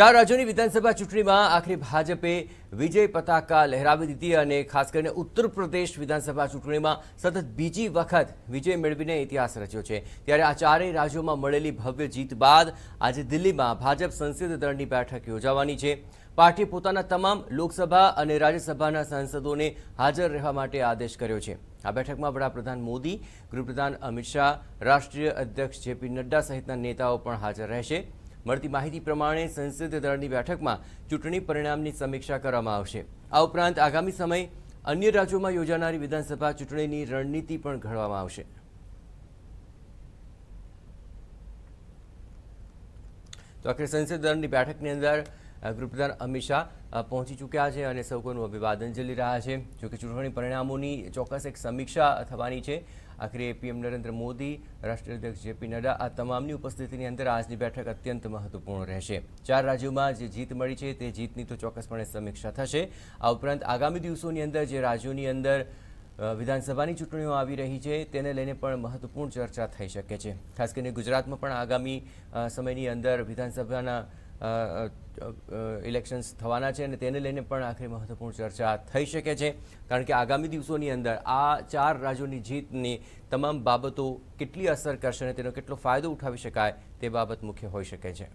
ચાર રાજ્યોની વિધાનસભા ચૂંટણીમાં આખરે ભાજપે વિજય પતાકા લહેરાવી દીધી અને ખાસ કરીને ઉત્તર પ્રદેશ વિધાનસભા ચૂંટણીમાં સતત બીજી વખત વિજય મેળવીને ઇતિહાસ રચ્યો છે. ત્યારે આ ચારેય રાજ્યોમાં મળેલી ભવ્ય જીત બાદ આજે દિલ્હીમાં ભાજપ સંસદીય દળની બેઠક યોજાવાની છે. પાર્ટી પોતાના તમામ લોકસભા અને રાજ્યસભાના સાંસદોને હાજર રહેવા માટે આદેશ કર્યો છે. આ બેઠકમાં વડાપ્રધાન મોદી, ગૃહપ્રધાન અમિત શાહ, રાષ્ટ્રીય અધ્યક્ષ જેપી નડ્ડા સહિતના નેતાઓ પણ હાજર રહેશે. મળતી માહિતી પ્રમાણે સંસદીય દળની બેઠકમાં ચૂંટણી પરિણામની સમીક્ષા કરવામાં આવશે. આ ઉપરાંત આગામી સમય અન્ય રાજ્યોમાં યોજાનારી વિધાનસભા ચૂંટણીની રણનીતિ પણ ઘડવામાં આવશે. તો આખરે સંસદ દળની બેઠકની અંદર ગૃહપ્રધાન અમિત શાહ પહોંચી ચૂક્યા છે અને સૌ કોઈનું અભિવાદન ઝીલી રહ્યા છે. જોકે ચૂંટણી પરિણામોની ચોક્કસ એક સમીક્ષા થવાની છે. આખરે પીએમ નરેન્દ્ર મોદી, રાષ્ટ્રીય અધ્યક્ષ જેપી નડ્ડા આ તમામની ઉપસ્થિતિની અંદર આજની બેઠક અત્યંત મહત્વપૂર્ણ રહેશે. ચાર રાજ્યોમાં જે જીત મળી છે તે જીતની તો ચોક્કસપણે સમીક્ષા થશે. આ ઉપરાંત આગામી દિવસોની અંદર જે રાજ્યોની અંદર વિધાનસભાની ચૂંટણીઓ આવી રહી છે તેને લઈને પણ મહત્વપૂર્ણ ચર્ચા થઈ શકે છે. ખાસ કરીને ગુજરાતમાં પણ આગામી સમયની અંદર વિધાનસભાના ઇલેક્શન્સ થવાના છે અને તેને લઈને પણ આખરે મહત્વપૂર્ણ ચર્ચા થઈ શકે છે. કારણ કે આગામી દિવસોની અંદર આ ચાર રાજ્યોની જીતની તમામ બાબતો કેટલી અસર કરશે અને તેનો કેટલો ફાયદો ઉઠાવી શકાય તે બાબત મુખ્ય હોઈ શકે છે.